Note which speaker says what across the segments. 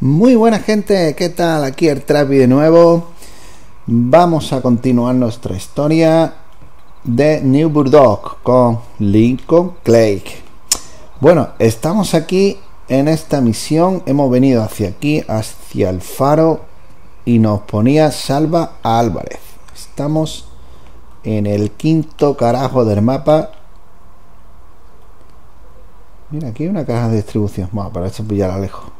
Speaker 1: Muy buena gente, ¿qué tal? Aquí el Trapi de nuevo. Vamos a continuar nuestra historia de New Bulldog con Lincoln Clay. Bueno, estamos aquí en esta misión. Hemos venido hacia aquí, hacia el faro, y nos ponía Salva a Álvarez. Estamos en el quinto carajo del mapa. Mira, aquí hay una caja de distribución. Bueno, para esto pillar lejos.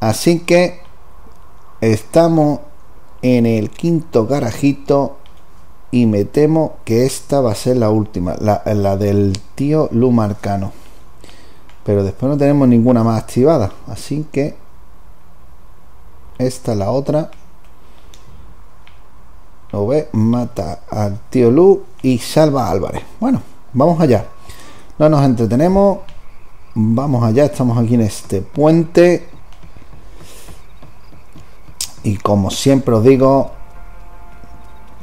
Speaker 1: Así que estamos en el quinto garajito y me temo que esta va a ser la última, la, del tío Lumarcano. Pero después no tenemos ninguna más activada, así que esta es la otra. Lo ve, mata al tío Lu y salva a Álvarez. Bueno, vamos allá. No nos entretenemos. Vamos allá, estamos aquí en este puente y como siempre os digo,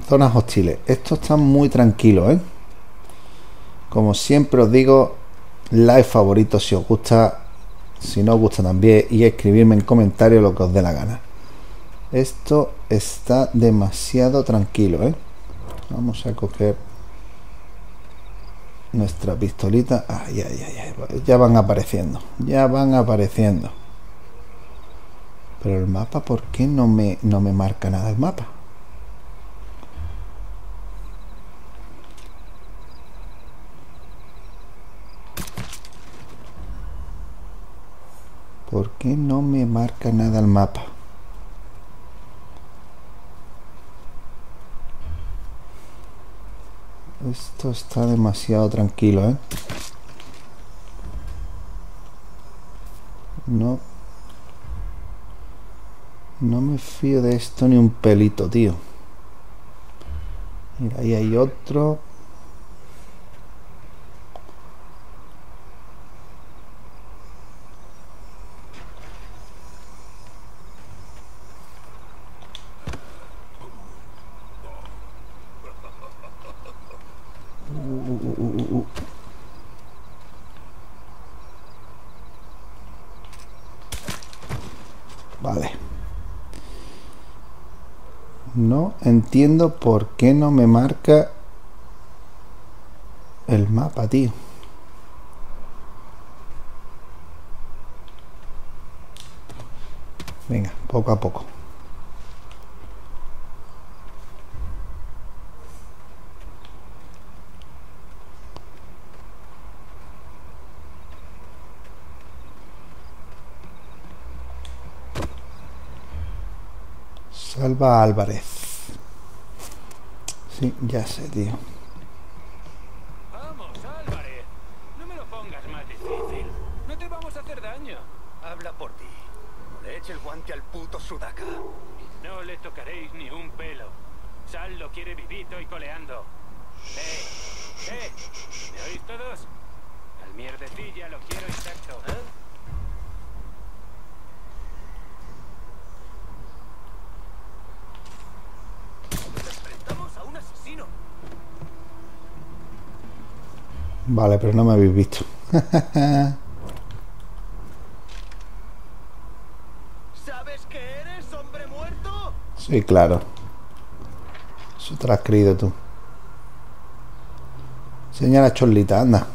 Speaker 1: zonas hostiles. Esto está muy tranquilo, ¿eh? Como siempre os digo, like favorito si os gusta, si no os gusta también, y escribirme en comentarios lo que os dé la gana. Esto está demasiado tranquilo, ¿eh? Vamos a coger nuestra pistolita. Ya van apareciendo, ya van apareciendo. Pero el mapa, ¿por qué no me, no me marca nada el mapa? ¿Por qué no me marca nada el mapa? Esto está demasiado tranquilo, ¿eh? No no me fío de esto ni un pelito, tío. Mira, ahí hay otro. Entiendo por qué no me marca el mapa, tío. Venga, poco a poco. Salva Álvarez ya sé, tío.
Speaker 2: Vamos, Álvarez. No me lo pongas más difícil. No te vamos a hacer daño.
Speaker 3: Habla por ti. le eche el guante al puto Sudaka.
Speaker 2: No le tocaréis ni un pelo. Sal lo quiere vivito y coleando. ¡Eh! ¡Eh! ¿Me oís todos? Al mierdecilla lo quiero intacto. ¿Eh?
Speaker 1: Vale, pero no me habéis visto.
Speaker 3: ¿Sabes que eres hombre muerto?
Speaker 1: Sí, claro. Eso te lo has creído tú. Señora Cholita, anda.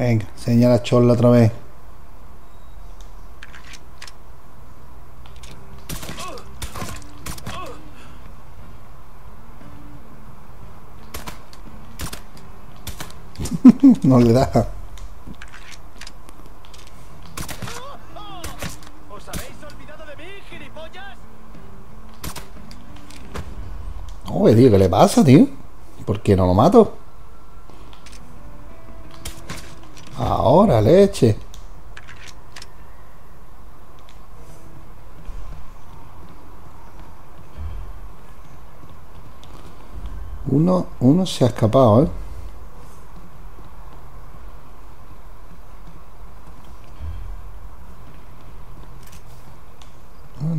Speaker 1: Venga, señala cholla otra vez. no le da.
Speaker 3: ¿Os habéis olvidado de mí, gilipollas?
Speaker 1: Oye, tío, ¿qué le pasa, tío? ¿Por qué no lo mato? Uno, uno se ha escapado, ¿eh?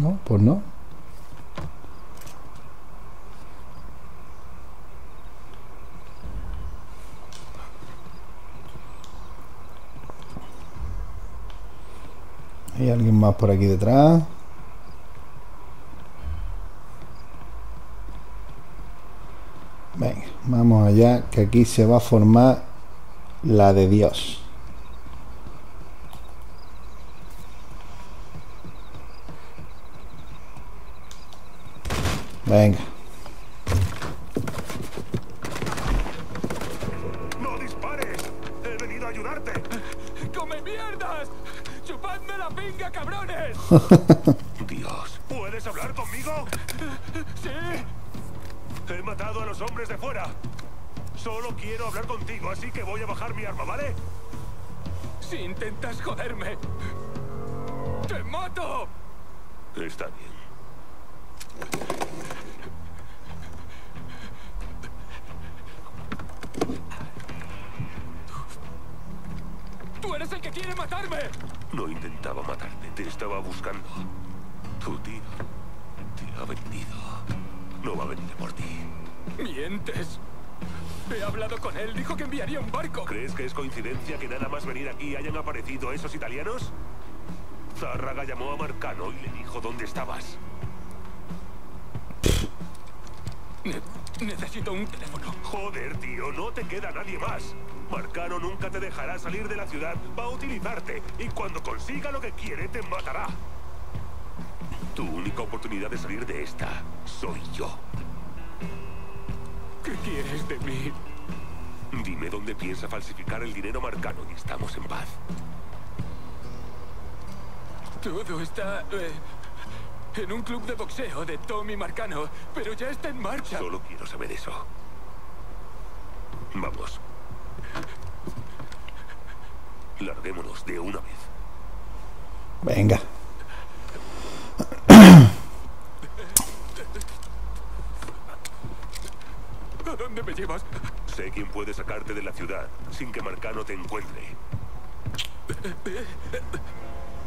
Speaker 1: no, pues no. Hay alguien por aquí detrás. Venga, vamos allá, que aquí se va a formar la de Dios. Venga.
Speaker 3: Dios, ¿puedes hablar conmigo?
Speaker 2: ¡Sí!
Speaker 3: He matado a los hombres de fuera. Solo quiero hablar contigo, así que voy a bajar mi arma, ¿vale?
Speaker 2: Si intentas joderme, ¡te mato!
Speaker 3: Está bien.
Speaker 2: ¡Tú eres el que quiere matarme!
Speaker 3: No intentaba matarte, te estaba buscando. Tu tío te ha vendido. No va a venir por ti.
Speaker 2: ¡Mientes! He hablado con él, dijo que enviaría un barco.
Speaker 3: ¿Crees que es coincidencia que nada más venir aquí hayan aparecido esos italianos? Zárraga llamó a Marcano y le dijo dónde estabas.
Speaker 2: Ne- necesito un teléfono.
Speaker 3: Joder, tío, no te queda nadie más. Marcano nunca te dejará salir de la ciudad. Va a utilizarte y cuando consiga lo que quiere te matará. Tu única oportunidad de salir de esta soy yo.
Speaker 2: ¿Qué quieres de mí?
Speaker 3: Dime dónde piensa falsificar el dinero Marcano y estamos en paz.
Speaker 2: Todo está eh, en un club de boxeo de Tommy Marcano, pero ya está en marcha.
Speaker 3: Solo quiero saber eso. Vamos. Larguémonos de una vez.
Speaker 1: Venga.
Speaker 2: ¿A dónde me llevas?
Speaker 3: Sé quién puede sacarte de la ciudad sin que Marcano te encuentre.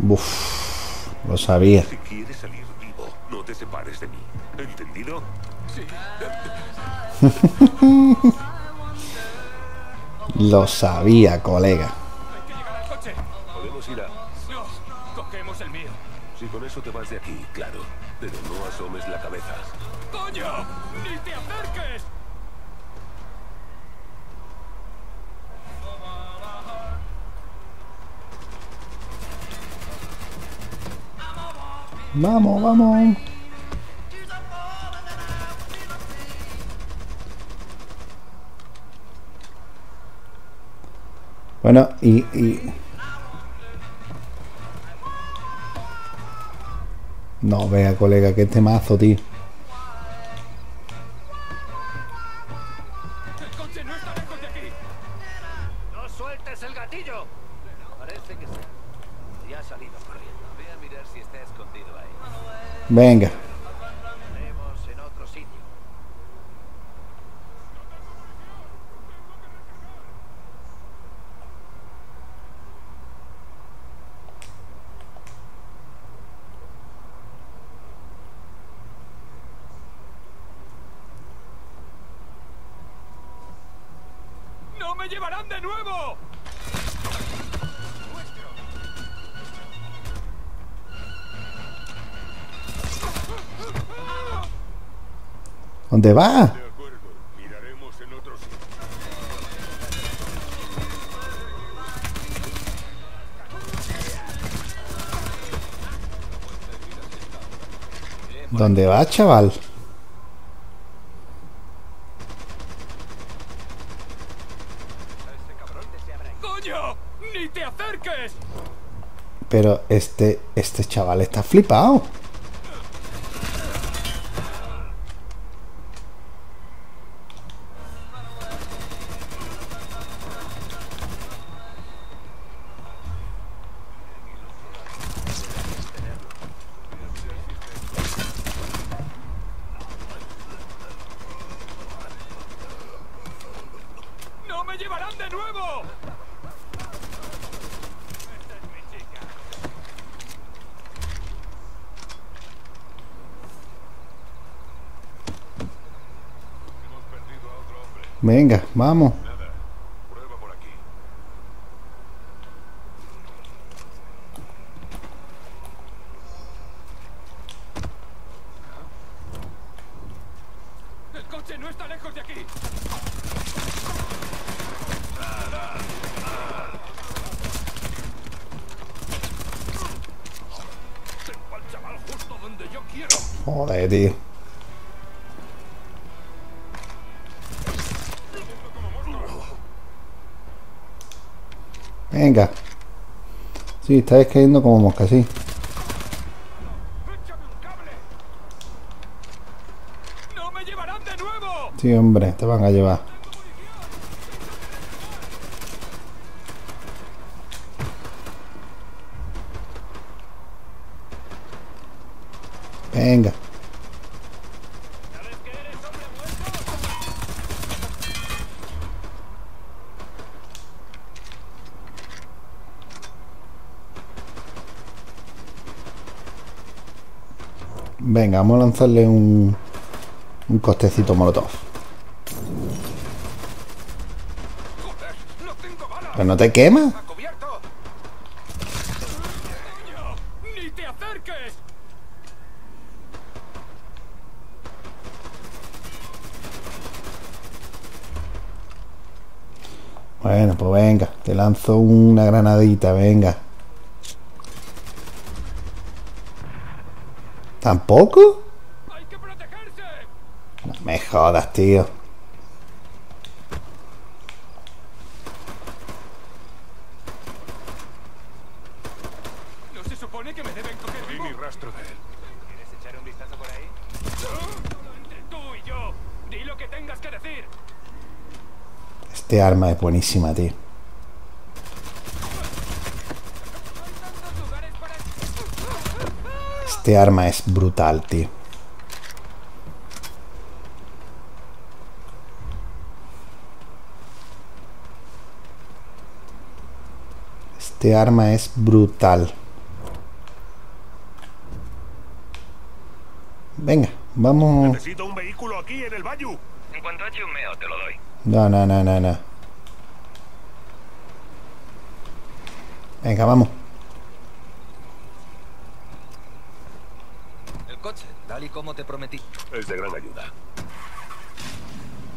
Speaker 1: Uf, lo sabía.
Speaker 3: Si quieres salir vivo, no te separes de mí. ¿Entendido?
Speaker 2: Sí.
Speaker 1: Lo sabía, colega.
Speaker 2: Hay que llegar al coche.
Speaker 3: Podemos ir a...
Speaker 2: No, cogemos el mío.
Speaker 3: Si con eso te vas de aquí, claro. Pero no asomes la cabeza.
Speaker 2: ¡Coño! ¡Ni te acerques!
Speaker 1: Vamos, vamos. Bueno, y, y... No, vea, colega, que temazo, tío.
Speaker 2: El
Speaker 1: ¿Dónde va?
Speaker 3: De acuerdo. Miraremos en otro sitio.
Speaker 1: ¿Dónde va, chaval?
Speaker 2: ¡Coño! ¡Ni te acerques!
Speaker 1: Pero este, este chaval está flipado.
Speaker 2: ¡No me llevarán de nuevo!
Speaker 1: Venga, vamos. Sí, está descayendo como mosca, sí. Sí, hombre, te van a llevar. Venga, vamos a lanzarle un, un costecito molotov. ¿Pero no te quema? Bueno, pues venga, te lanzo una granadita, venga. ¿Tampoco?
Speaker 2: ¡Hay que protegerse!
Speaker 1: No me jodas, tío.
Speaker 2: ¿No se supone que me deben coger vivo?
Speaker 3: ni rastro de él.
Speaker 4: ¿Quieres echar un vistazo por ahí?
Speaker 2: Entre tú y yo. Di lo que tengas que decir.
Speaker 1: Este arma es buenísima, tío.
Speaker 2: Hay tantos lugares para...
Speaker 1: Este arma es brutal, tío. Este arma es brutal. Venga, vamos.
Speaker 3: Necesito un vehículo aquí en el Bayou.
Speaker 4: En cuanto eche un meo, te lo doy.
Speaker 1: No, no, no, no, no. Venga, vamos.
Speaker 4: Coche, tal y como te prometí.
Speaker 3: Es de gran ayuda.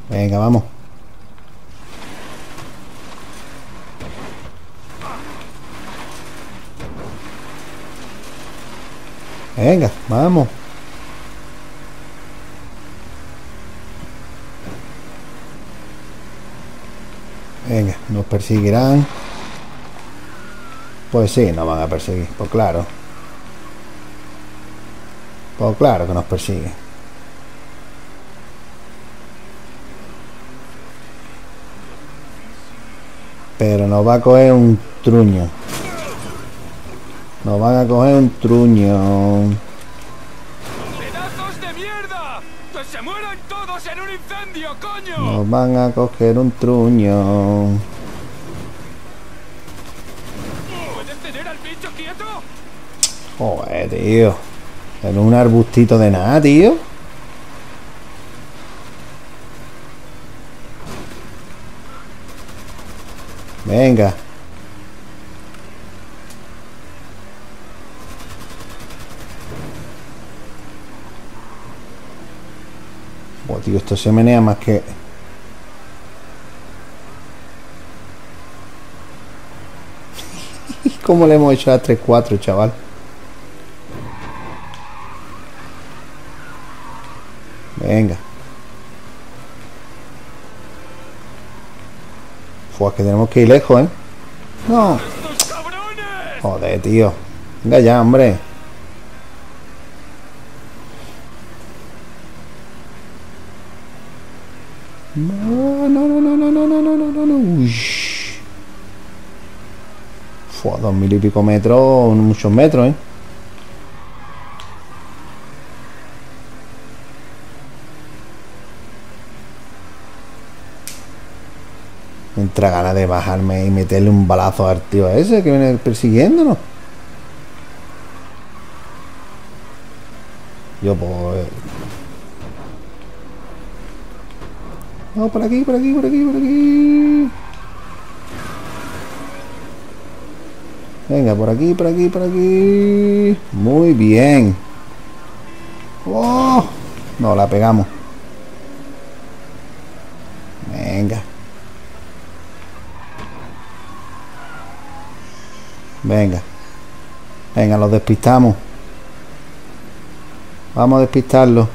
Speaker 1: Venga, vamos. Venga, vamos. Venga, nos perseguirán. Pues sí, nos van a perseguir, pues claro. Pues claro que nos persiguen. Pero nos va a coger un truño. Nos van a coger un truño.
Speaker 2: ¡Pedazos de mierda! ¡Que se mueran todos en un incendio, coño!
Speaker 1: Nos van a coger un truño.
Speaker 2: ¿Puedes tener al bicho quieto?
Speaker 1: Joder, tío. En un arbustito de nada, tío. Venga. Buah, tío, esto se menea más que... ¿Cómo le hemos hecho a 3-4, chaval? Venga. Que tenemos que ir lejos, ¿eh? No. Joder, tío. Venga ya, hombre. No, no, no, no, no, no, no, no, no, no, no. Uish. Fua, dos mil y pico metros, muchos metros, ¿eh? Me entra ganas de bajarme y meterle un balazo al tío ese que viene persiguiéndonos. Yo pues... Vamos por aquí, por aquí, por aquí, por aquí. Venga, por aquí, por aquí, por aquí. Muy bien. ¡Oh! No, la pegamos. Venga. Venga. Venga, los despistamos. Vamos a despistarlo.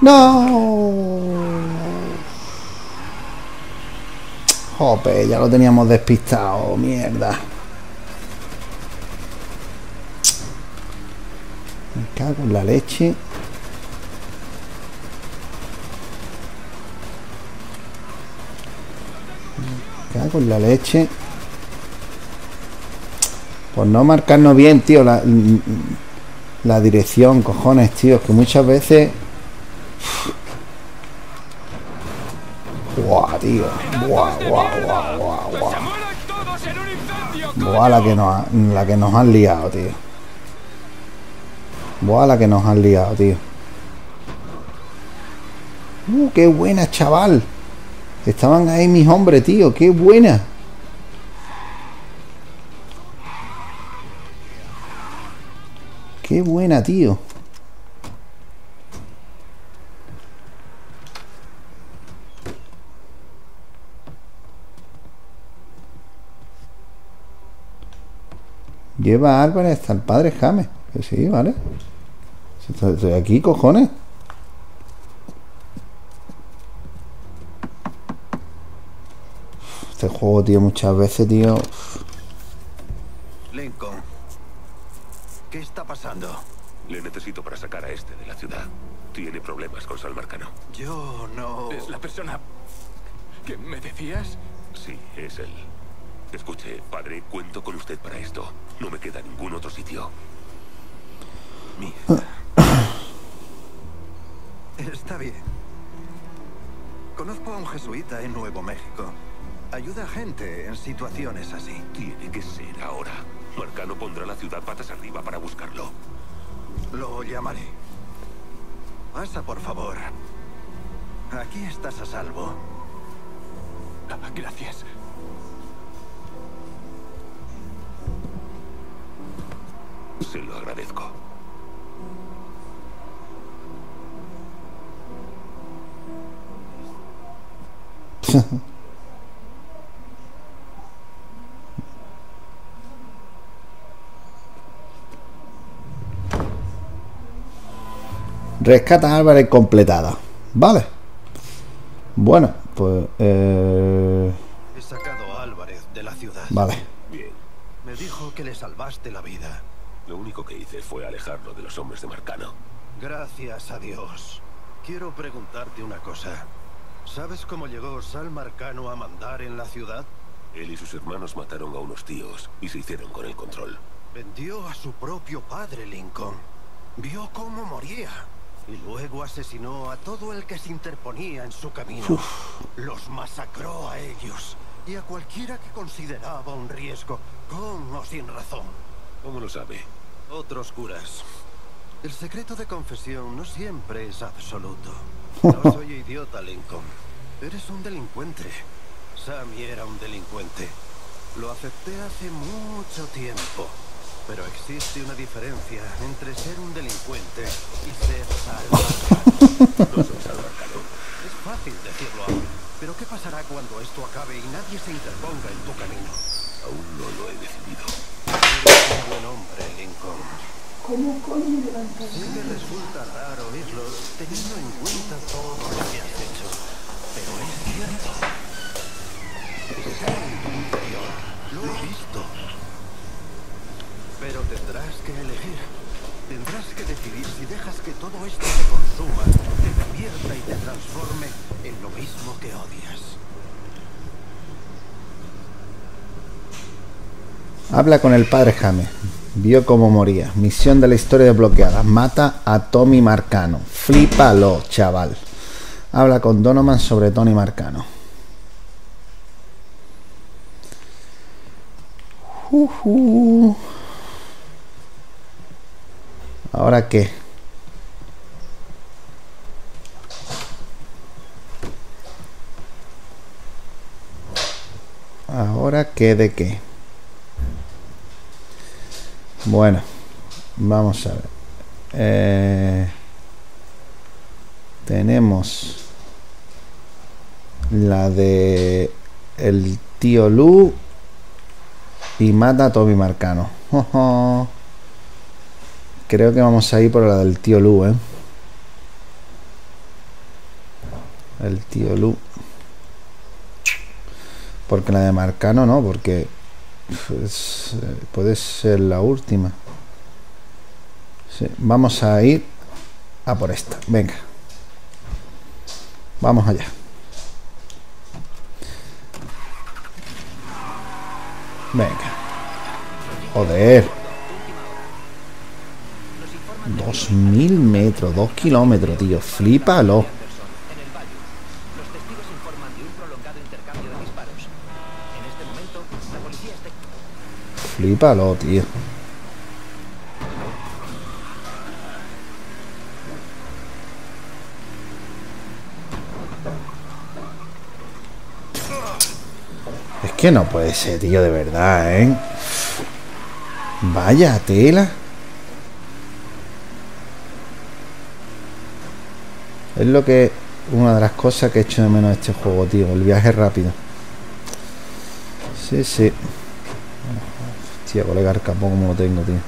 Speaker 1: No. Jope, ya lo teníamos despistado, mierda. Me cago en la leche. En la leche. Por no marcarnos bien, tío, la, la dirección, cojones, tío. Es que muchas veces... Buah, tío. Buah, buah, buah, buah,
Speaker 2: ¡Que
Speaker 1: buah. Buah, la que nos, la que nos han liado, tío. Buah, la que nos han liado, tío. Uh, qué buena, chaval. Estaban ahí mis hombres, tío. Qué buena. Qué buena, tío. Lleva a Álvarez hasta el padre James. Que sí, ¿vale? Estoy aquí, cojones. Este juego, tío, muchas veces, tío.
Speaker 4: Lincoln. ¿Qué está pasando?
Speaker 3: Le necesito para sacar a este de la ciudad. Tiene problemas con Sal Marcano.
Speaker 4: Yo no...
Speaker 2: ¿Es la persona que me decías?
Speaker 3: Sí, es él. Escuche, padre, cuento con usted para esto. No me queda ningún otro sitio.
Speaker 4: Mierda. Está bien. Conozco a un jesuita en Nuevo México. Ayuda a gente en situaciones así.
Speaker 3: Tiene que ser ahora. Marcano pondrá la ciudad patas arriba para buscarlo.
Speaker 4: Lo llamaré. Pasa, por favor. Aquí estás a salvo.
Speaker 2: Gracias.
Speaker 3: Se lo agradezco.
Speaker 1: Rescata a Álvarez completada. Vale. Bueno, pues... eh,
Speaker 4: He sacado a Álvarez de la ciudad.
Speaker 1: vale.
Speaker 3: Bien.
Speaker 4: Me dijo que le salvaste la vida.
Speaker 3: Lo único que hice fue alejarlo de los hombres de Marcano.
Speaker 4: Gracias a Dios. Quiero preguntarte una cosa. ¿Sabes cómo llegó Sal Marcano a mandar en la ciudad?
Speaker 3: Él y sus hermanos mataron a unos tíos y se hicieron con el control.
Speaker 4: Vendió a su propio padre, Lincoln. Vio cómo moría. Y luego asesinó a todo el que se interponía en su camino. Los masacró a ellos. Y a cualquiera que consideraba un riesgo, con o sin razón.
Speaker 3: ¿Cómo lo sabe?
Speaker 4: Otros curas. El secreto de confesión no siempre es absoluto. No soy idiota, Lincoln. Eres un delincuente. Sammy era un delincuente. Lo acepté hace mucho tiempo. Pero existe una diferencia entre ser un delincuente y ser salvaje.
Speaker 3: No soy Sal Marcano.
Speaker 4: es fácil decirlo ahora. Pero ¿qué pasará cuando esto acabe y nadie se interponga en tu camino?
Speaker 3: Aún no lo he decidido.
Speaker 4: Eres un buen hombre, Lincoln. Sé que resulta raro oírlo, teniendo en cuenta todo lo que has hecho. Pero es cierto. Está en tu interior. Lo he visto. Pero tendrás que elegir. Tendrás que decidir si dejas que todo esto te consuma, te pervierta y te transforme en lo mismo que odias.
Speaker 1: Habla con el padre James. Vio cómo moría. Misión de la historia desbloqueada. Mata a Tommy Marcano. Flípalo, chaval. Habla con Donovan sobre Tony Marcano. Ujú. ¿Ahora qué? ¿Ahora qué de qué? Bueno, vamos a ver. Eh, tenemos la de el tío Lu y mata a Toby Marcano. Creo que vamos a ir por la del tío Lu, ¿eh? El tío Lu. Porque la de Marcano no, porque pues, eh, puede ser la última. Sí, vamos a ir a por esta. Venga. Vamos allá. Venga. Joder. 2.000 metros, 2 kilómetros, tío.
Speaker 5: flipalo.
Speaker 1: Flípalo, tío. Es que no puede ser, tío, de verdad, ¿eh? Vaya tela. Es lo que... Una de las cosas que he hecho de menos este juego, tío. El viaje rápido. Sí, sí. Hostia, colega, el capón como lo tengo, tío.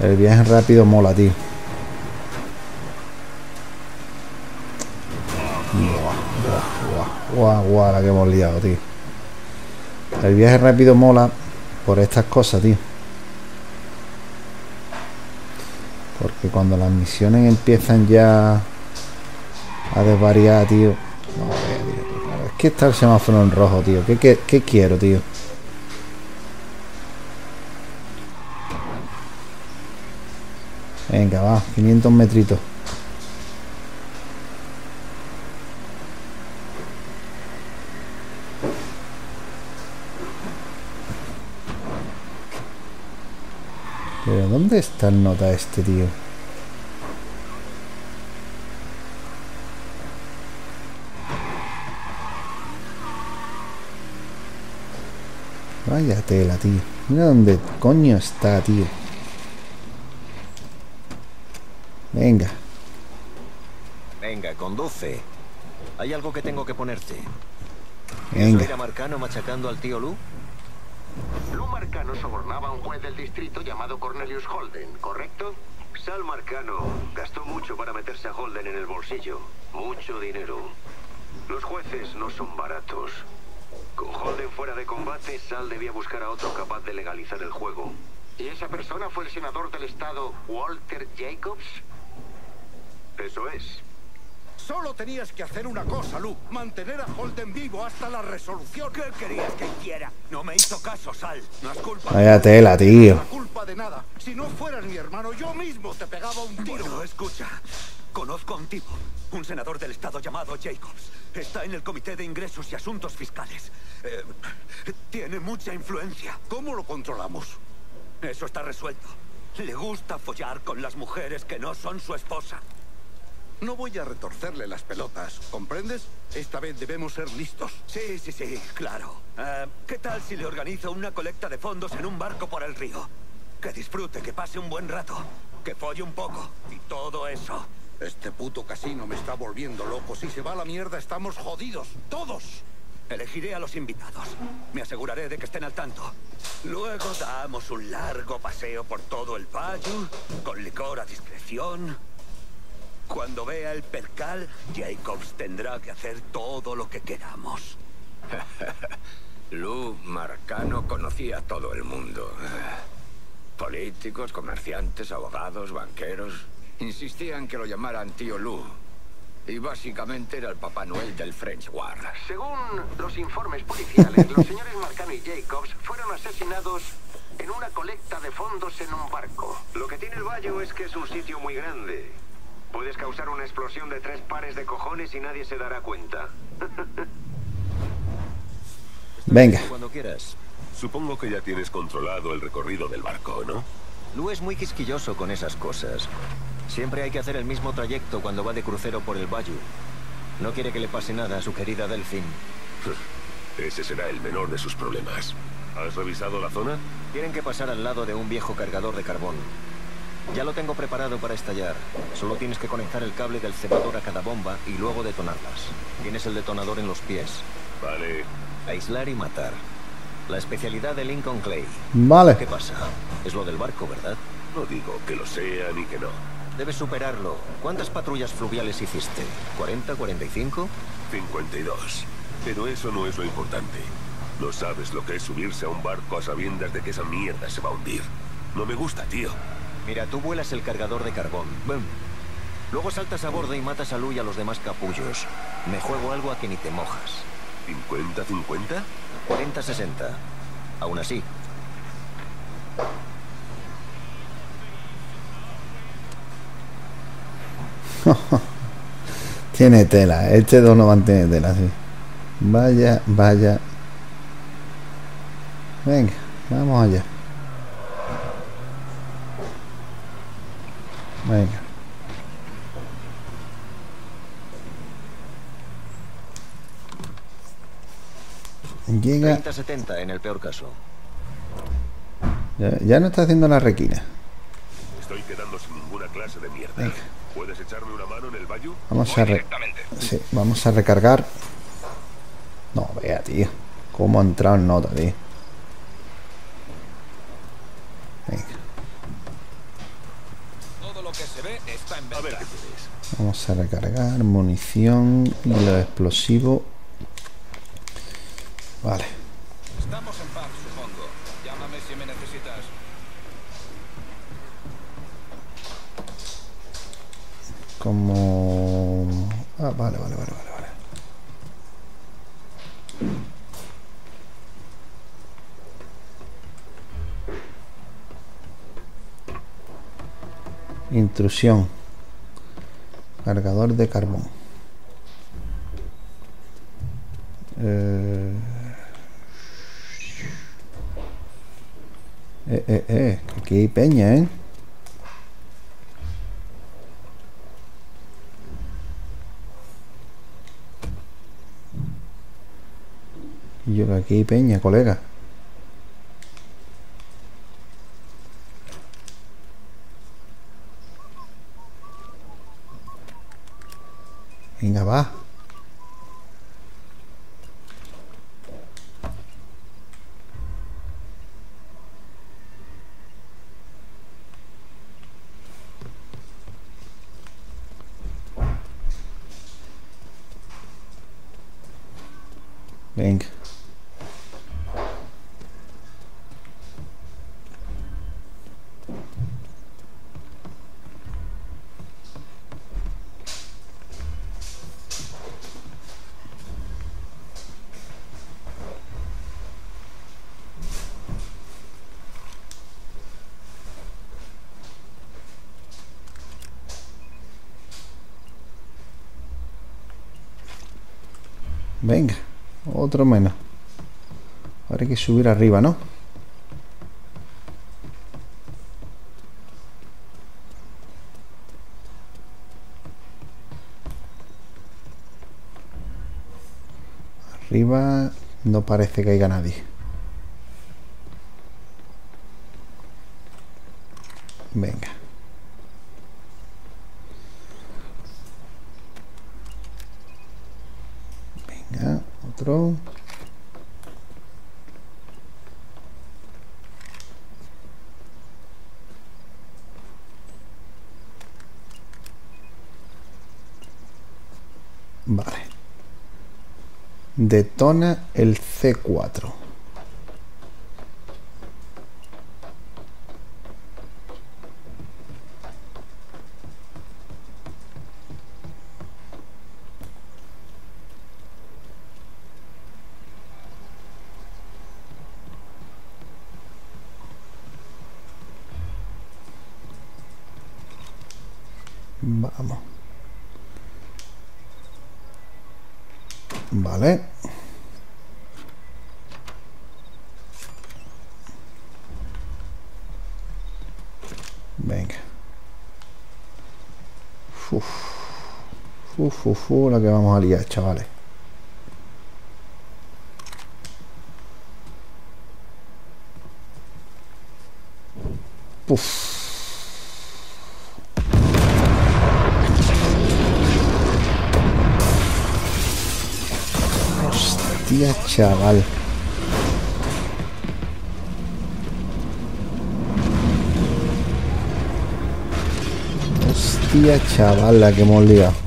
Speaker 1: El viaje rápido mola, tío. Guau, guau, guau, la que hemos liado, tío. El viaje rápido mola por estas cosas, tío. Porque cuando las misiones empiezan ya a desvariar, tío. No, tío. Es que está el semáforo en rojo, tío. ¿Qué, qué, qué quiero, tío? Venga, va, 500 metritos. Pero ¿dónde está el nota este, tío? Vaya tela, tío. Mira dónde coño está, tío. Venga.
Speaker 4: Venga, conduce. Hay algo que tengo que ponerte.
Speaker 1: Venga.
Speaker 4: ¿Era Marcano machacando al tío Lu?
Speaker 6: Lou Marcano sobornaba a un juez del distrito llamado Cornelius Holden, ¿correcto?
Speaker 3: Sal Marcano gastó mucho para meterse a Holden en el bolsillo. Mucho dinero. Los jueces no son baratos. Con Holden fuera de combate, Sal debía buscar a otro capaz de legalizar el juego.
Speaker 6: ¿Y esa persona fue el senador del estado Walter Jacobs?
Speaker 3: Eso es.
Speaker 7: Solo tenías que hacer una cosa, Lu. Mantener a Holden vivo hasta la resolución. ¿Qué querías que hiciera? No me hizo caso, Sal. No es culpa
Speaker 1: Vaya tela, tío.
Speaker 7: No es la culpa de nada. Si no fueras mi hermano, yo mismo te pegaba un tiro.
Speaker 8: Bueno, escucha. Conozco a un tipo, un senador del estado llamado Jacobs. Está en el Comité de Ingresos y Asuntos Fiscales. Eh, tiene mucha influencia.
Speaker 7: ¿Cómo lo controlamos?
Speaker 8: Eso está resuelto. Le gusta follar con las mujeres que no son su esposa.
Speaker 7: No voy a retorcerle las pelotas, ¿comprendes? Esta vez debemos ser listos.
Speaker 8: Sí, sí, sí, claro. Eh, ¿Qué tal si le organizo una colecta de fondos en un barco por el río? Que disfrute, que pase un buen rato, que folle un poco y todo eso.
Speaker 7: Este puto casino me está volviendo loco. Si se va a la mierda, estamos jodidos. ¡Todos!
Speaker 8: Elegiré a los invitados. Me aseguraré de que estén al tanto. Luego damos un largo paseo por todo el valle, con licor a discreción. Cuando vea el percal, Jacobs tendrá que hacer todo lo que queramos.
Speaker 9: Lou Marcano conocía a todo el mundo. Políticos, comerciantes, abogados, banqueros. Insistían que lo llamaran tío Lou. Y básicamente era el Papá Noel del French War.
Speaker 6: Según los informes policiales, los señores Marcano y Jacobs fueron asesinados en una colecta de fondos en un barco.
Speaker 3: Lo que tiene el Bayo es que es un sitio muy grande. Puedes causar una explosión de tres pares de cojones y nadie se dará cuenta.
Speaker 1: Venga.
Speaker 4: Cuando quieras.
Speaker 3: Supongo que ya tienes controlado el recorrido del barco, ¿no?
Speaker 5: Lu es muy quisquilloso con esas cosas. Siempre hay que hacer el mismo trayecto cuando va de crucero por el Bayou. No quiere que le pase nada a su querida Delfín.
Speaker 3: Ese será el menor de sus problemas. ¿Has revisado la zona?
Speaker 5: Tienen que pasar al lado de un viejo cargador de carbón. Ya lo tengo preparado para estallar. Solo tienes que conectar el cable del cebador a cada bomba y luego detonarlas. Tienes el detonador en los pies.
Speaker 3: Vale.
Speaker 5: Aislar y matar. La especialidad de Lincoln Clay.
Speaker 1: Vale.
Speaker 5: ¿Qué pasa? Es lo del barco, ¿verdad?
Speaker 3: No digo que lo sea ni que no.
Speaker 5: Debes superarlo. ¿Cuántas patrullas fluviales hiciste? ¿40, 45?
Speaker 3: 52. Pero eso no es lo importante. No sabes lo que es subirse a un barco a sabiendas de que esa mierda se va a hundir. No me gusta, tío.
Speaker 5: Mira, tú vuelas el cargador de carbón. ¡Bum! Luego saltas a bordo y matas a Lu y a los demás capullos. Me juego algo a que ni te mojas.
Speaker 3: ¿50-50?
Speaker 5: 40-60. Aún así.
Speaker 1: Tiene tela. Este Donovan tiene tela, sí. Vaya, vaya. Venga, vamos allá. Venga. Llega.
Speaker 5: 30-70 en el peor caso.
Speaker 1: Ya, ya no está haciendo la requina.
Speaker 3: Estoy quedando sin ninguna clase de mierda. ¿Puedes echarme una mano en el baño?
Speaker 1: Vamos a re- sí, vamos a recargar. No, vea, tío. Cómo ha entrado en nota, tío. Venga,
Speaker 9: Todo lo que se ve está en
Speaker 3: A ver qué tienes.
Speaker 1: vamos a recargar munición y los explosivos. Vale. Como... Ah, vale, vale, vale, vale. Intrusión. Cargador de carbón. Eh... Eh, eh, eh, aquí hay peña, ¿eh? Y yo aquí peña, colega. Venga, va. Venga. Venga, otro menos. Ahora hay que subir arriba, ¿no? Arriba no parece que haya nadie. Venga. Venga, otro. Vale. Detona el C4. Venga. Uf. Uf, la que vamos a liar, chavales. Puf. Chaval. Hostia, chaval, la que hemos liado.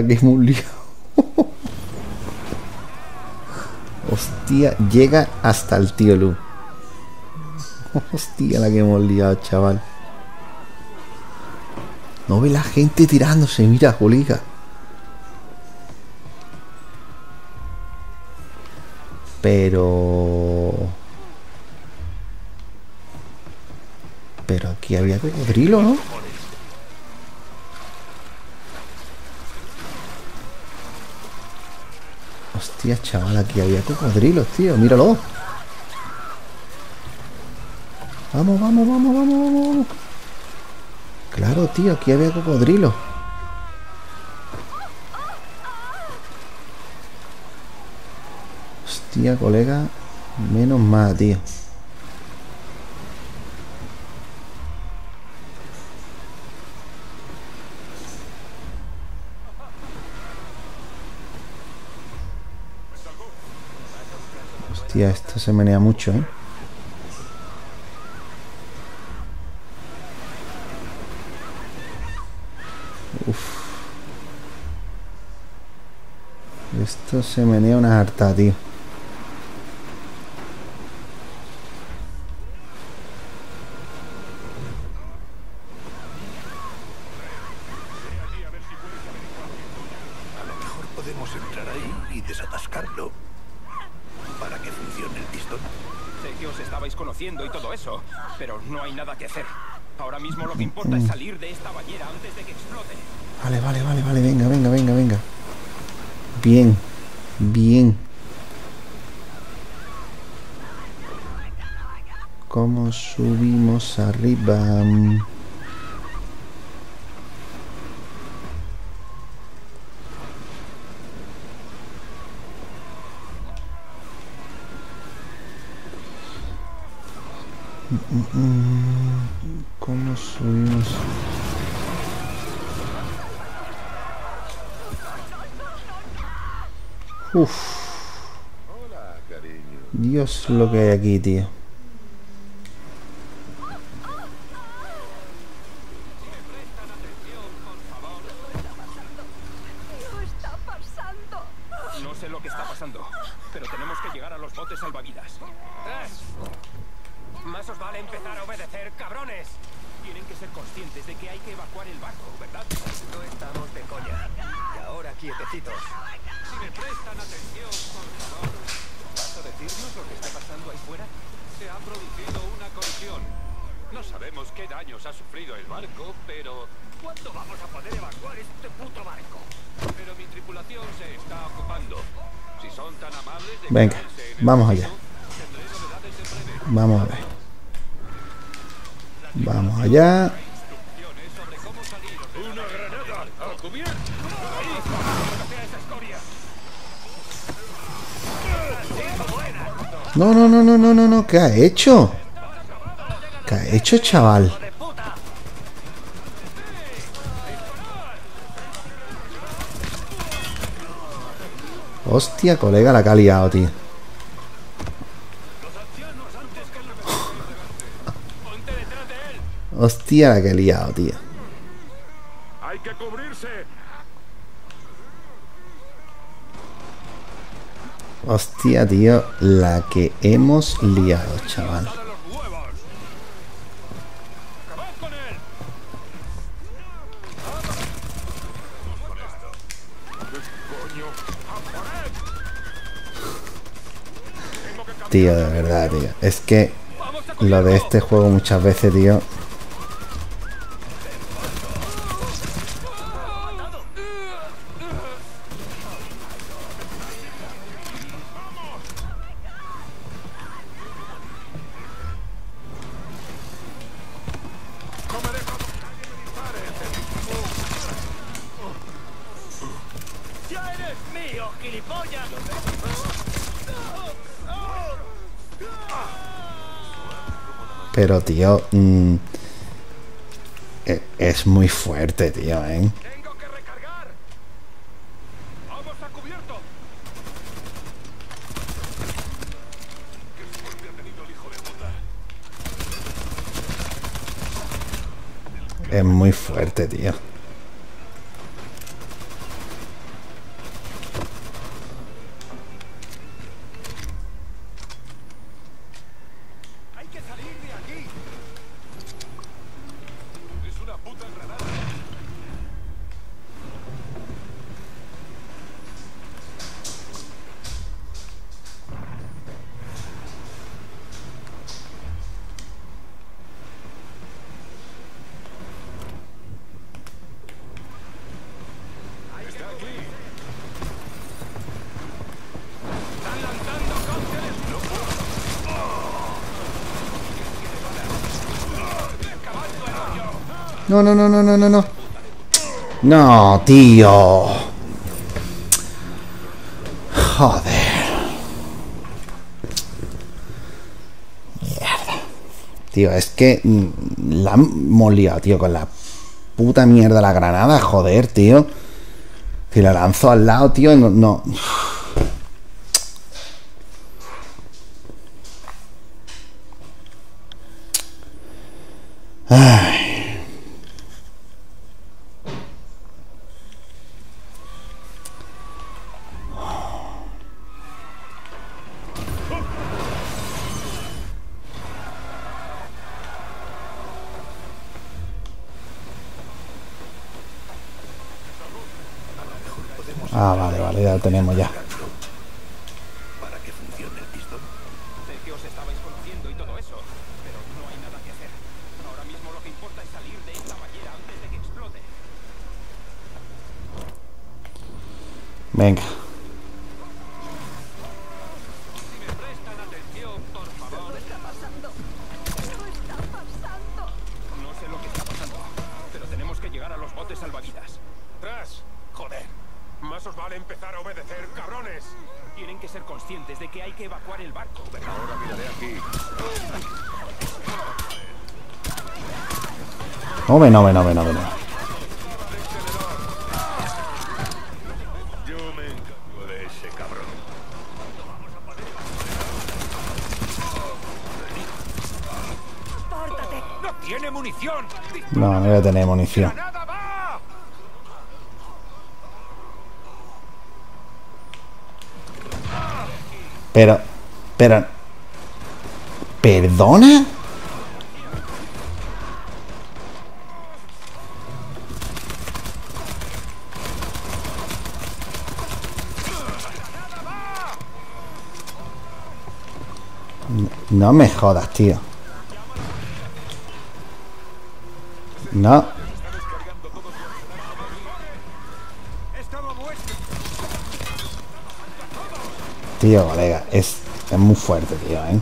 Speaker 1: La que liado. Hostia, llega hasta el tío Lu. Hostia, la que hemos liado, chaval. No ve la gente tirándose, mira, Julica. Pero... Pero aquí había cocodrilo, ¿no? Hostia, chaval, aquí había cocodrilos, tío, míralo. Vamos, vamos, vamos, vamos, vamos, vamos. Claro, tío, aquí había cocodrilos. Hostia, colega. Menos mal, tío. Hostia, esto se menea mucho, ¿eh? Uf. Esto se menea una harta, tío.
Speaker 7: A lo mejor podemos entrar ahí y desatascarlo. Para que funcione el pistón.
Speaker 10: Sé que os estabais conociendo y todo eso, pero no hay nada que hacer. Ahora mismo lo que importa es salir de esta bañera antes de que explote.
Speaker 1: Vale, vale, vale, vale. Venga, venga, venga, venga. Bien. Bien. ¿Cómo subimos arriba? Mm, mm, Uf. Dios lo que hay aquí, tío.
Speaker 10: No
Speaker 2: sabemos qué daños ha sufrido el barco, pero... ¿Cuándo vamos a poder evacuar este puto barco? Pero mi tripulación se está ocupando. Si son tan amables de
Speaker 1: Venga, vamos allá.
Speaker 2: piso, tendré novedades en breve.
Speaker 1: Vamos a ver. Vamos allá. No, no, no, no, no, no, no. ¿Qué ha hecho? ¿Qué ha hecho, chaval? Hostia, colega, la que ha liado, tío. Hostia, la que he liado, tío.
Speaker 3: ¡Hay que cubrirse!
Speaker 1: Hostia, tío, la que hemos liado, chaval. Tío, de verdad, tío. Es que lo de este juego muchas veces, tío. Pero, tío. mm, e- es muy fuerte, tío, ¿eh?
Speaker 2: Tengo que recargar. Vamos a cubierto. Qué suerte ha tenido el hijo de puta.
Speaker 1: Es muy fuerte, tío. No, no, no, no, no, no, no. No, tío. Joder. Mierda. Tío, es que mm, la han molido, tío, con la puta mierda la granada, joder, tío. Si la lanzo al lado, tío, no. no. Tenemos ya.
Speaker 2: Vale empezar a obedecer, cabrones.
Speaker 10: Tienen que ser conscientes de que hay que evacuar el barco.
Speaker 3: Ahora miraré aquí.
Speaker 1: No ve, no ve, no ve, no ve.
Speaker 3: Yo me encargo de ese cabrón.
Speaker 11: ¡Pórtate!
Speaker 2: ¡No tiene munición!
Speaker 1: No, no voy a tener munición. Pero, pero... ¿Perdona? No me jodas, tío. No. Tío, colega, es, es muy fuerte, tío, ¿eh?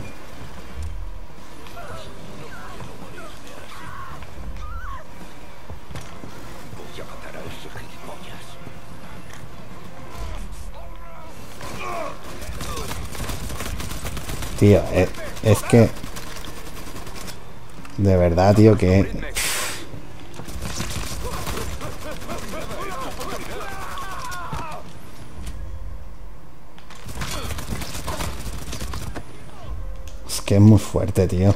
Speaker 1: Tío, es, es que... De verdad, tío, que... Es que es fuerte, tío.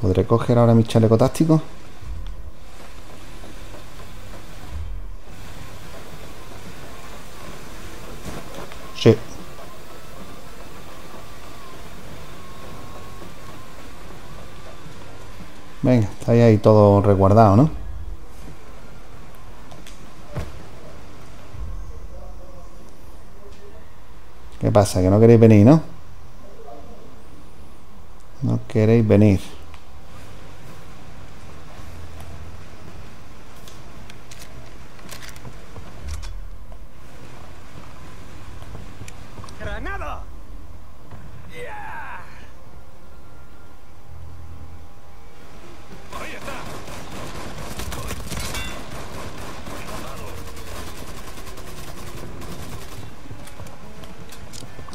Speaker 1: ¿Podré coger ahora mi chaleco táctico? Sí. Venga, está ahí, ahí todo resguardado, ¿no? Pasa? Que no queréis venir, ¿no? No queréis venir.
Speaker 8: ¡Granada!
Speaker 3: ¡Ahí está!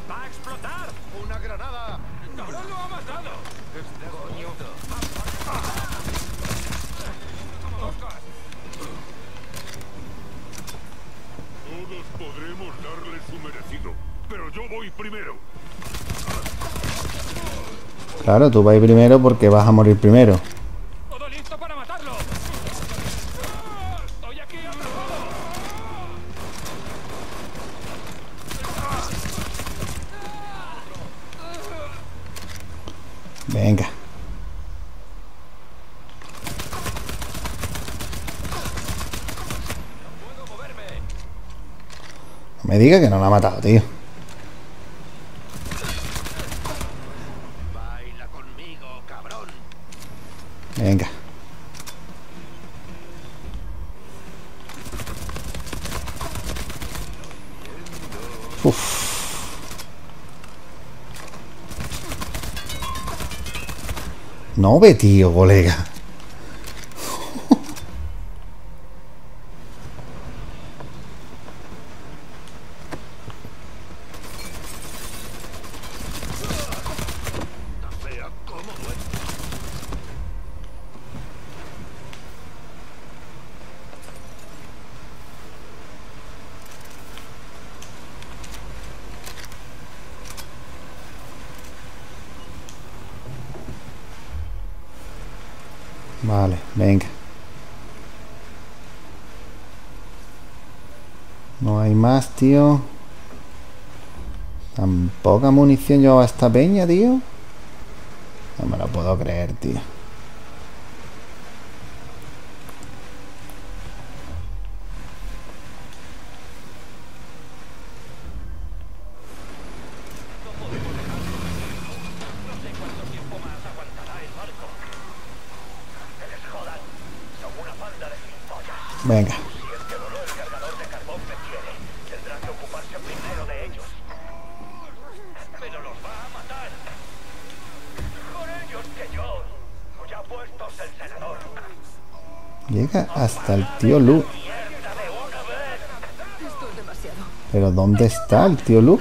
Speaker 8: ¡Va a explotar!
Speaker 7: ¡Una granada!
Speaker 8: ¡Cabrón lo ha matado!
Speaker 7: Coño.
Speaker 3: Todos podremos darle su merecido, pero yo voy primero.
Speaker 1: Claro, tú vas primero porque vas a morir primero.
Speaker 10: ¡Todo listo para matarlo! ¡Estoy aquí atrapado!
Speaker 1: Venga. No me diga que no la ha matado, tío. No ve, tío, colega.
Speaker 3: Vea cómo duele.
Speaker 1: Vale, venga. No hay más, tío. Tan poca munición llevaba esta peña, tío. No me lo puedo creer, tío. Venga. Hasta el tío Lu. Pero ¿dónde está el tío Lu?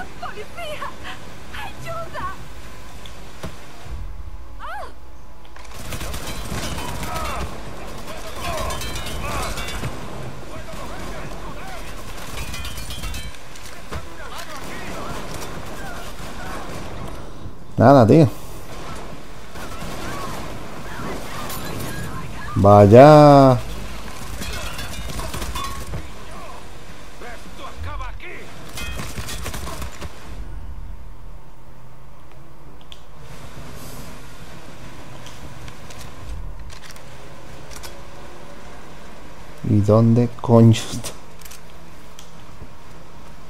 Speaker 1: Nada, tío. Vaya. Dónde coño está?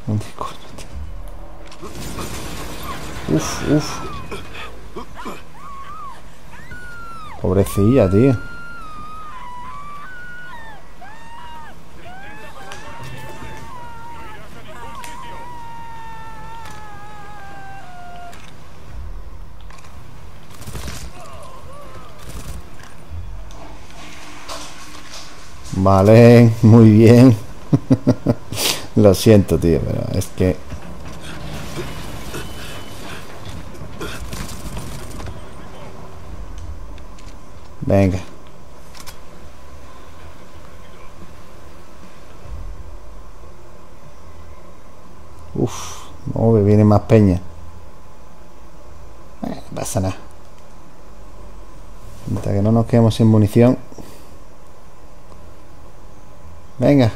Speaker 1: ¿Dónde coño está? Uf, uf. Pobrecilla, tío. Vale, muy bien. Lo siento, tío, pero es que... Venga. Uf, no, me viene más peña. Eh, no pasa nada. Hasta que no nos quedemos sin munición. Venga.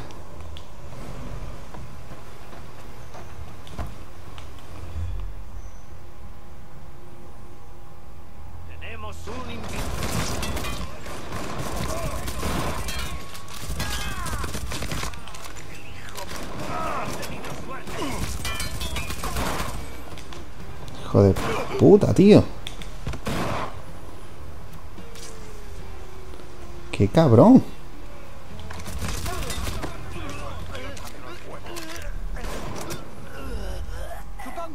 Speaker 8: Tenemos un invitado.
Speaker 1: Hijo de puta, tío. Qué cabrón.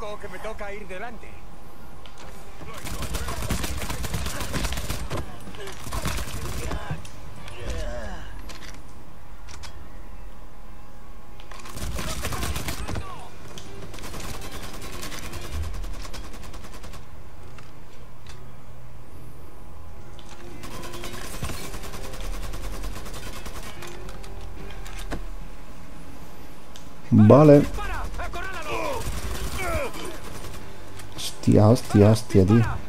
Speaker 10: Supongo que me toca ir delante.
Speaker 1: Vale. hostia, hostia, tío.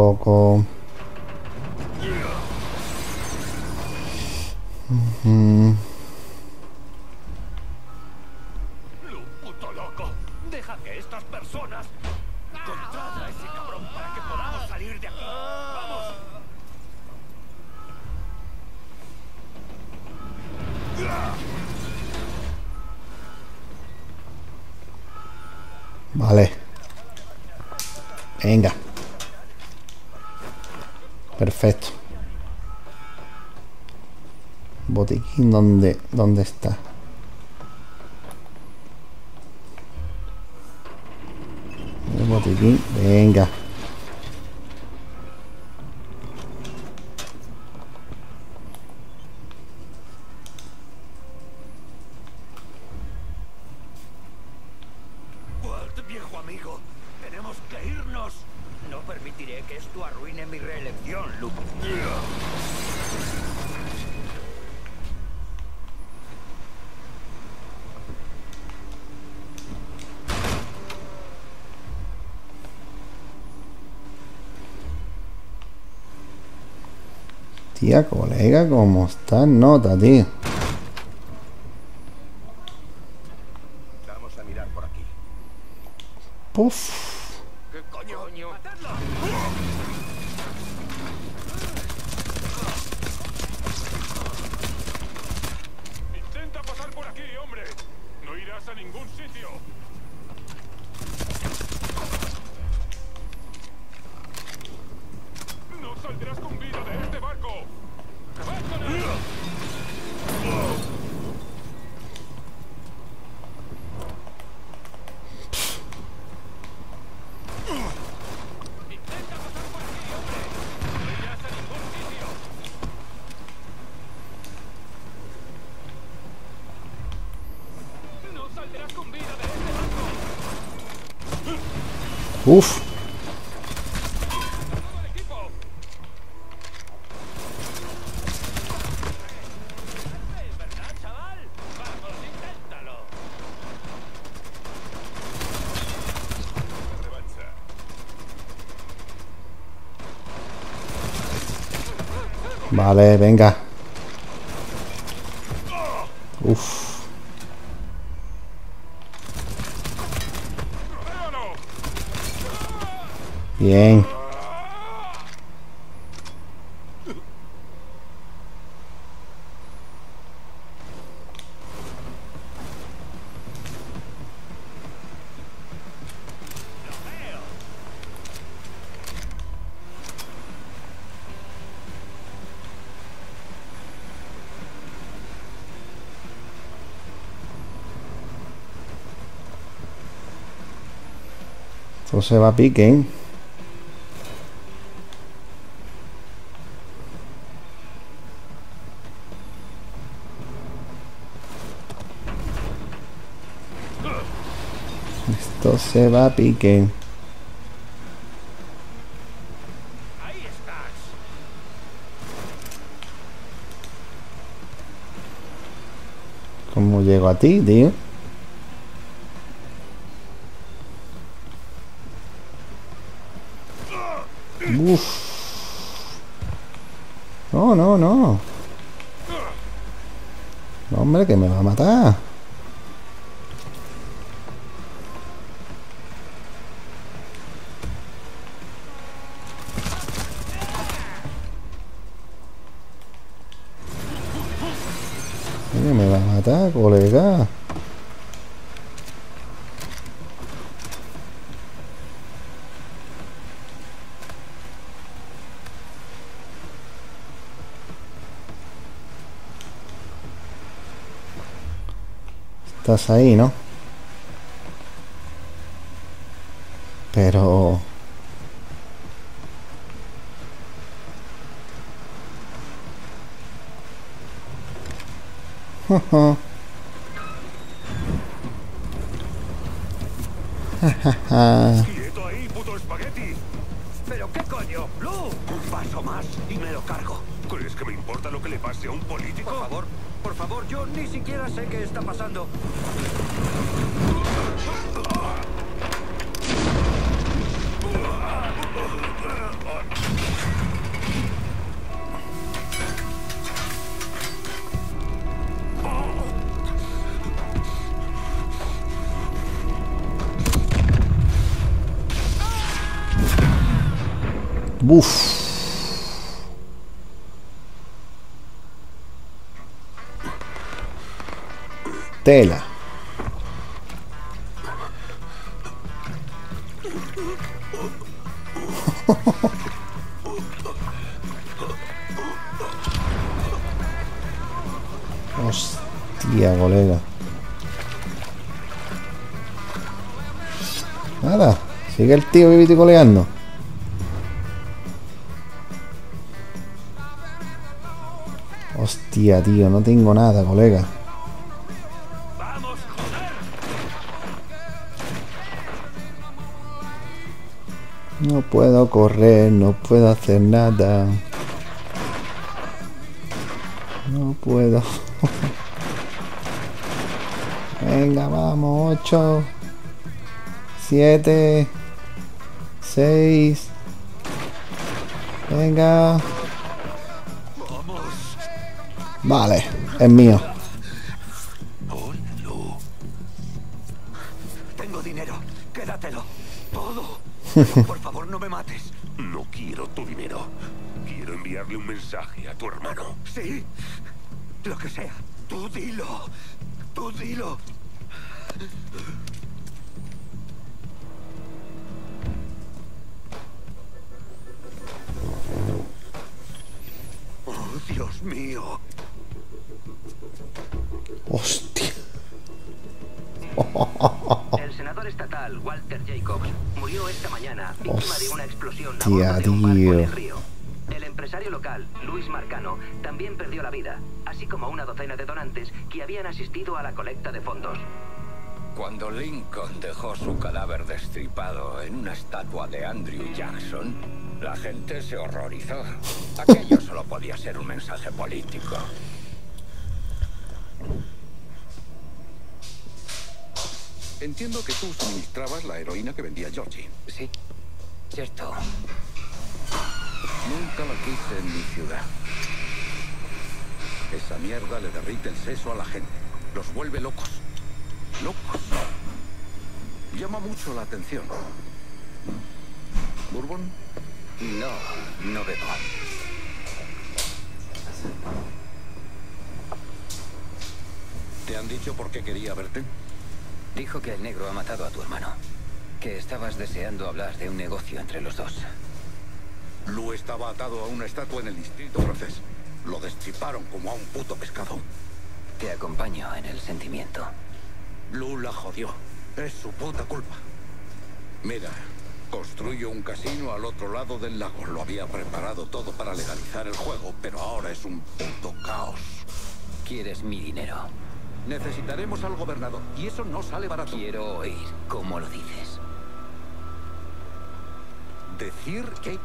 Speaker 1: tampoco. dónde, dónde está. Mira cómo está nota, tío. Uf. Vale, venga. Uf. Bien. Esto se va a pique, ¿eh? Esto se va a pique. ¿Cómo llego a ti, tío? Uf. No, no, no. Hombre, que me va a matar. Que me va a matar, colega. Estás ahí, ¿no? Pero...
Speaker 3: ¡Quieto
Speaker 1: el tío vivito coleando. Hostia, tío, no tengo nada, colega. No puedo correr, no puedo hacer nada. No puedo. Venga, vamos, 8, 7, 6. Venga. Vale, es mío.
Speaker 8: Tengo dinero. Quédatelo. Todo. Por favor, no me mates.
Speaker 3: No quiero tu dinero. Quiero enviarle un mensaje a tu hermano.
Speaker 8: Sí. Lo que sea. Tú dilo. Tú dilo. Oh, Dios mío.
Speaker 1: Hostia.
Speaker 6: El senador estatal Walter Jacobs murió esta mañana víctima de una explosión a bordo de un barco en el río. El empresario local, Luis Marcano, también perdió la vida, así como una docena de donantes que habían asistido a la colecta de fondos.
Speaker 9: Cuando Lincoln dejó su cadáver destripado en una estatua de Andrew Jackson, la gente se horrorizó. Aquello solo podía ser un mensaje político.
Speaker 7: Entiendo que tú suministrabas la heroína que vendía Georgie.
Speaker 9: Sí, cierto.
Speaker 7: Nunca la quise en mi ciudad. Esa mierda le derrite el seso a la gente. Los vuelve locos. Locos. Llama mucho la atención. ¿Bourbon?
Speaker 9: No, no bebo.
Speaker 7: ¿Te han dicho por qué quería verte?
Speaker 9: Dijo que el negro ha matado a tu hermano. Que estabas deseando hablar de un negocio entre los dos.
Speaker 7: Lou estaba atado a una estatua en el distrito francés. Lo destriparon como a un puto pescado.
Speaker 9: Te acompaño en el sentimiento.
Speaker 7: Lou la jodió. Es su puta culpa. Mira, construyo un casino al otro lado del lago. Lo había preparado todo para legalizar el juego, pero ahora es un puto caos.
Speaker 9: ¿Quieres mi dinero?
Speaker 7: Necesitaremos al gobernador, y eso no sale barato.
Speaker 9: Quiero oír cómo lo dices.
Speaker 7: ¿Decir que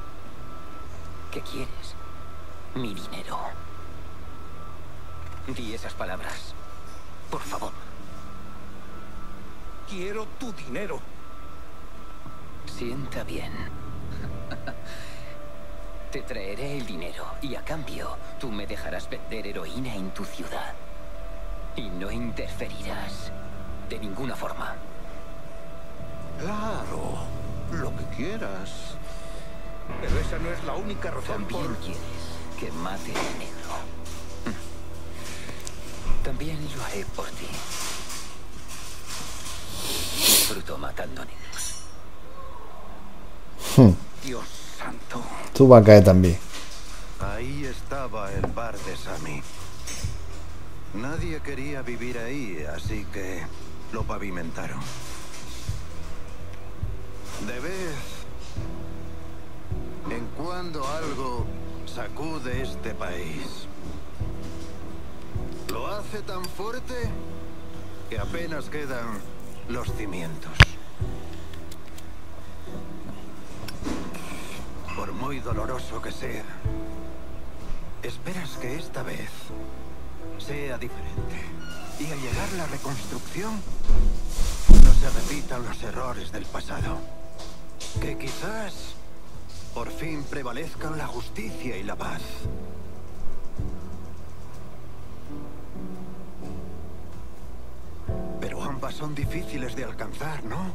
Speaker 9: ¿Qué quieres? Mi dinero. Di esas palabras. Por favor.
Speaker 7: Quiero tu dinero?
Speaker 9: Sienta bien. Te traeré el dinero y a cambio tú me dejarás vender heroína en tu ciudad. Y no interferirás de ninguna forma.
Speaker 7: Claro, lo que quieras. Pero esa no es la única razón
Speaker 9: También
Speaker 7: por...
Speaker 9: quieres que mate al negro. También lo haré por ti. Disfruto matando negros.
Speaker 1: Hmm.
Speaker 7: Dios santo.
Speaker 1: Tú vas a caer también.
Speaker 4: Ahí estaba el bar de Sammy. Nadie quería vivir ahí, así que lo pavimentaron. De vez en cuando algo sacude este país. Lo hace tan fuerte que apenas quedan los cimientos. Por muy doloroso que sea, esperas que esta vez sea diferente. Y al llegar la reconstrucción, no se repitan los errores del pasado. Que quizás por fin prevalezcan la justicia y la paz. Son difíciles de alcanzar, ¿no?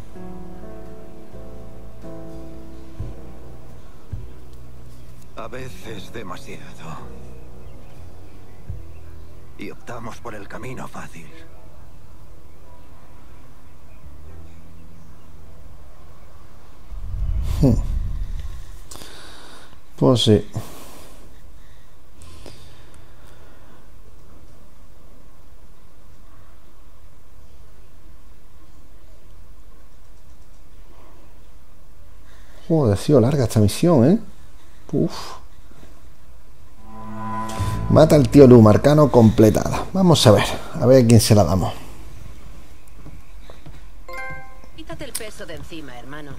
Speaker 4: A veces demasiado. Y optamos por el camino fácil.
Speaker 1: Pues sí. Joder, ha sido larga esta misión, ¿eh? Uf. Mata al tío Lu, Marcano completada. Vamos a ver, a ver a quién se la damos.
Speaker 12: Quítate el peso de encima, hermano.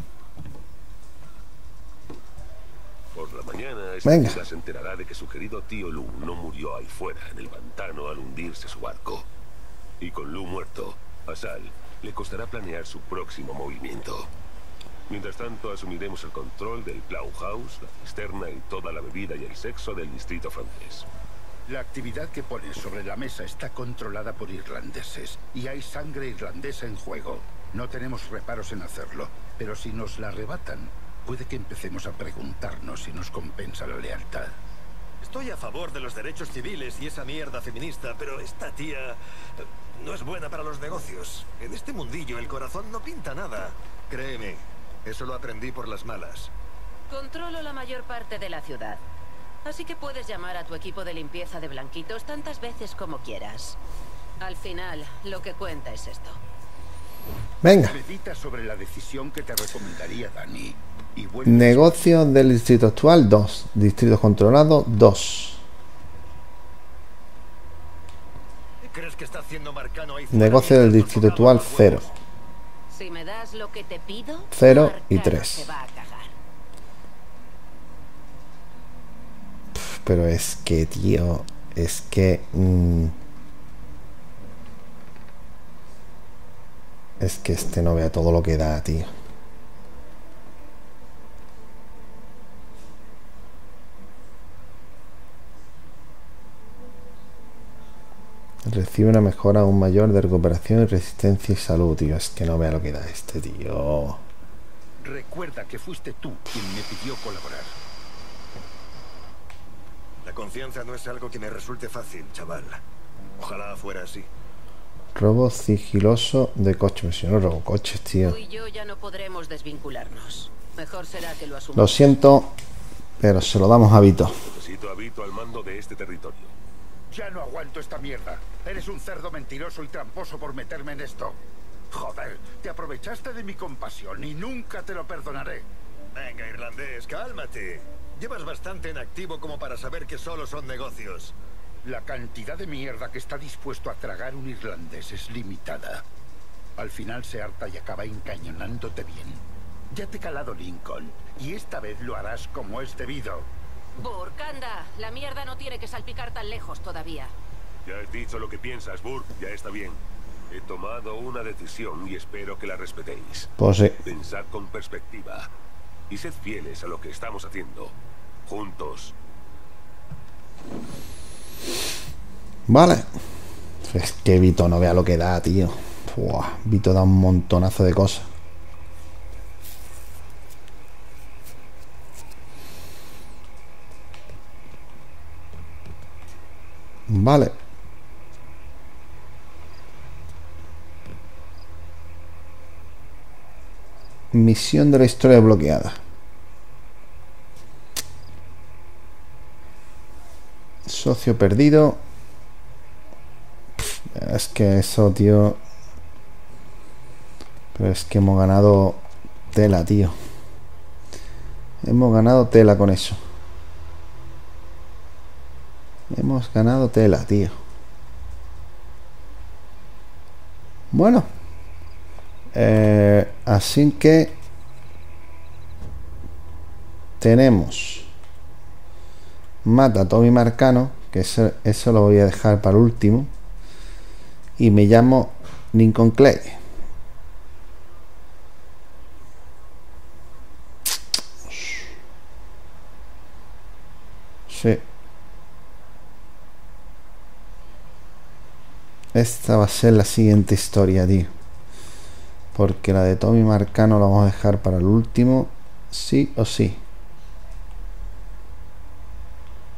Speaker 3: Por la mañana,
Speaker 1: Venga.
Speaker 3: se enterará de que su querido tío Lu no murió ahí fuera, en el pantano, al hundirse su barco. Y con Lu muerto, a Sal le costará planear su próximo movimiento. Mientras tanto, asumiremos el control del Plough House, la cisterna y toda la bebida y el sexo del distrito francés.
Speaker 7: La actividad que pones sobre la mesa está controlada por irlandeses y hay sangre irlandesa en juego. No tenemos reparos en hacerlo, pero si nos la arrebatan, puede que empecemos a preguntarnos si nos compensa la lealtad.
Speaker 13: Estoy a favor de los derechos civiles y esa mierda feminista, pero esta tía eh, no es buena para los negocios. En este mundillo el corazón no pinta nada. Créeme, eso lo aprendí por las malas.
Speaker 12: Controlo la mayor parte de la ciudad. Así que puedes llamar a tu equipo de limpieza de blanquitos tantas veces como quieras. Al final, lo que cuenta es esto.
Speaker 1: Venga.
Speaker 7: Medita sobre la decisión que te recomendaría Dani. Y vuelve
Speaker 1: Negocios del distrito actual 2. Distritos controlados 2.
Speaker 13: ¿Qué crees que está haciendo Marcano ahí fuera
Speaker 1: Negocio del distrito actual
Speaker 13: los
Speaker 1: 0.
Speaker 12: Si me das lo que te pido,
Speaker 1: 0 y
Speaker 12: Marcano
Speaker 1: 3.
Speaker 12: se va a cagar.
Speaker 1: Pero es que, tío, es que... mm, es que este no vea todo lo que da, tío. Recibe una mejora aún mayor de recuperación y resistencia y salud, tío. Es que no vea lo que da este, tío.
Speaker 14: Recuerda que fuiste tú quien me pidió colaborar.
Speaker 13: La confianza no es algo que me resulte fácil, chaval. Ojalá fuera así.
Speaker 1: Robo sigiloso de coche. Si no robo coches, tío.
Speaker 12: Tú y yo ya no podremos desvincularnos. Mejor será que lo
Speaker 1: Lo
Speaker 12: asumamos.
Speaker 1: siento, pero se lo damos a Vito.
Speaker 3: Necesito a Vito al mando de este territorio.
Speaker 14: Ya no aguanto esta mierda. Eres un cerdo mentiroso y tramposo por meterme en esto. Joder, te aprovechaste de mi compasión y nunca te lo perdonaré.
Speaker 13: Venga, irlandés, cálmate. Llevas bastante en activo como para saber que solo son negocios.
Speaker 14: La cantidad de mierda que está dispuesto a tragar un irlandés es limitada. Al final se harta y acaba encañonándote bien. Ya te he calado Lincoln, y esta vez lo harás como es debido.
Speaker 12: Burkanda, la mierda no tiene que salpicar tan lejos todavía.
Speaker 3: Ya has dicho lo que piensas, Burr. Ya está bien. He tomado una decisión y espero que la respetéis.
Speaker 1: Pues sí.
Speaker 3: Pensad con perspectiva. Y sed fieles a lo que estamos haciendo. Juntos.
Speaker 1: Vale. Es que Vito no vea lo que da, tío. Buah, Vito da un montonazo de cosas. Vale. Misión de la historia bloqueada. Socio perdido. Es que eso, tío. Pero es que hemos ganado tela, tío. Hemos ganado tela con eso. Hemos ganado tela, tío. Bueno. Eh, así que tenemos mata a Tommy Marcano, que eso, lo voy a dejar para último. Y me llamo Lincoln Clay. Sí. Esta va a ser la siguiente historia, tío. Porque la de Tommy Marcano la vamos a dejar para el último. Sí o sí.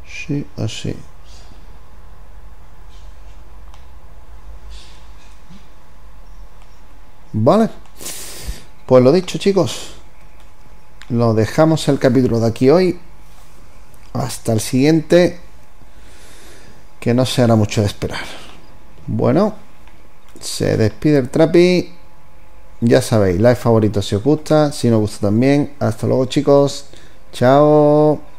Speaker 1: Sí o sí. Vale. Pues lo dicho, chicos. Lo dejamos el capítulo de aquí hoy. Hasta el siguiente. Que no será mucho de esperar. Bueno. Se despide el Trapi. Ya sabéis, like favorito si os gusta. Si no os gusta también. Hasta luego, chicos. Chao.